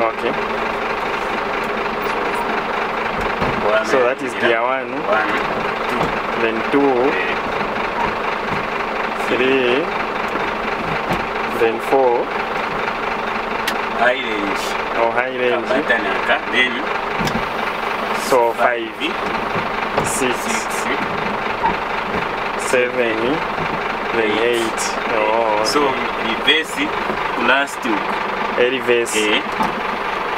Okay. So, that is gear one, one, then two, three, then four. High range. Oh, high range. Then so five, six, seven, then eight. Oh, okay. So reverse last two. Reverse.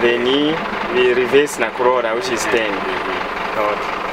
then we reverse Nakurora, which is 10. Mm-hmm. Okay.